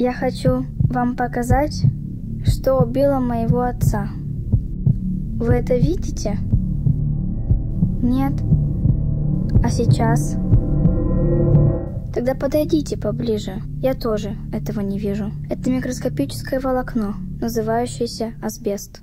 Я хочу вам показать, что убило моего отца. Вы это видите? Нет. А сейчас? Тогда подойдите поближе. Я тоже этого не вижу. Это микроскопическое волокно, называющееся асбест.